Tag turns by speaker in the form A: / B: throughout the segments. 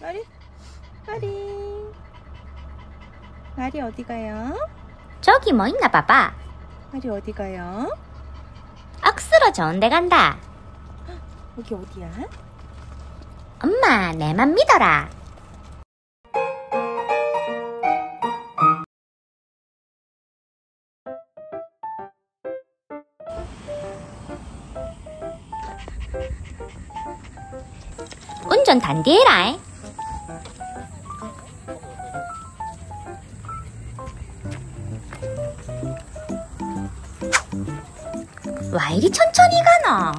A: 마리, 마리, 마리 어디 가요?
B: 저기 뭐 있나 봐봐.
A: 마리 어디 가요?
B: 억수로 좋은 데 간다.
A: 여기 어디야?
B: 엄마, 내만 믿어라. 운전 단디해라. 와 이리 천천히 가노?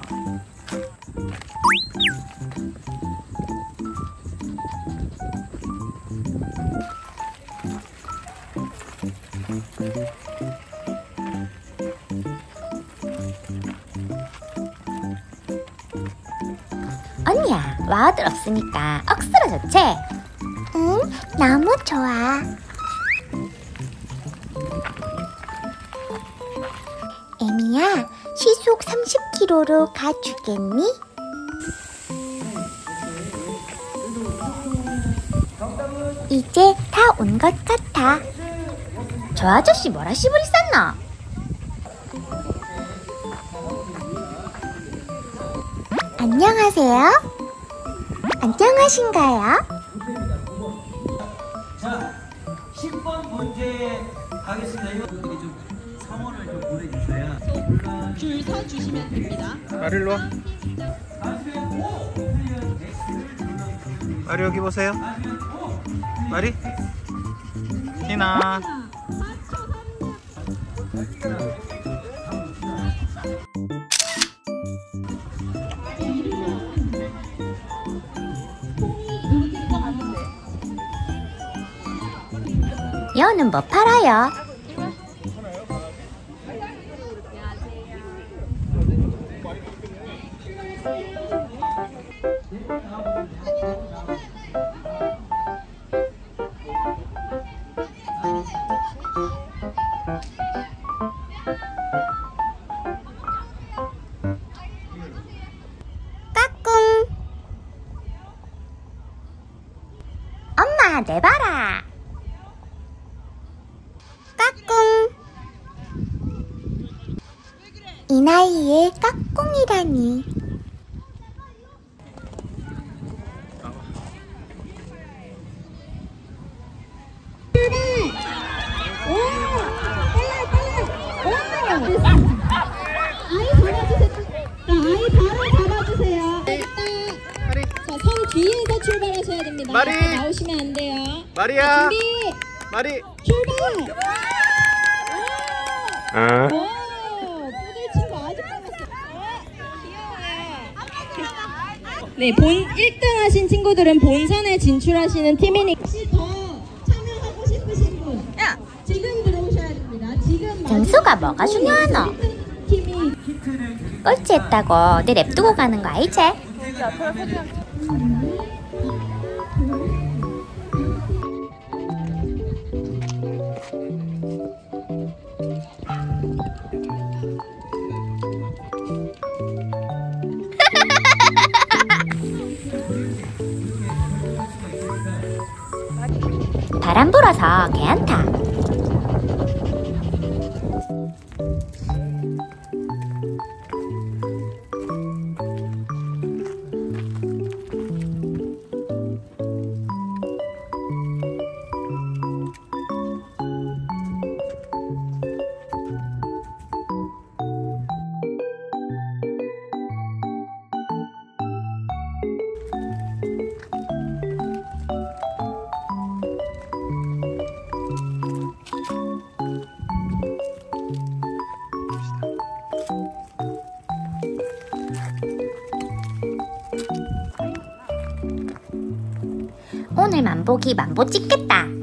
B: 와아들 없으니까 억수로 좋지? 응, 너무 좋아. 에미야, 시속 30km로 가주겠니? 이제 다 온 것 같아. 저 아저씨 뭐라 시부리 쌌나? 안녕하세요. 안녕하신가요?
C: 자, 10번 문제 가겠습니다. 이거 좀 성원을 좀 보내주셔야.
D: 줄 서 주시면 됩니다.
E: 마리 일로 와. 마리 여기 보세요. 마리. 티나.
B: 여는 뭐 팔아요? 까꿍 엄마 내봐라 까꿍 이 나이에 까꿍이라니
D: 아이 잡아주세요. 자, 아이 바로 잡아주세요. 자, 선 뒤에서 출발하셔야 됩니다.
E: 마리.
D: 나오시면 안 돼요.
E: 마리야.
D: 준비,
E: 마리.
D: 출발!
E: 아.
D: 귀여워요. 네, 본 1등 하신 친구들은 본선에 진출하시는 팀이니까 혹시 더 참여하고 싶으신 분 지금 들어오셔야 됩니다. 지금
B: 점수가 뭐가 중요하노?
D: 팀이
B: 꼴찌했다고 내 냅두고 가는 거 알지? 바람 불어서 괜찮다. 오늘 만보기 만보 찍겠다.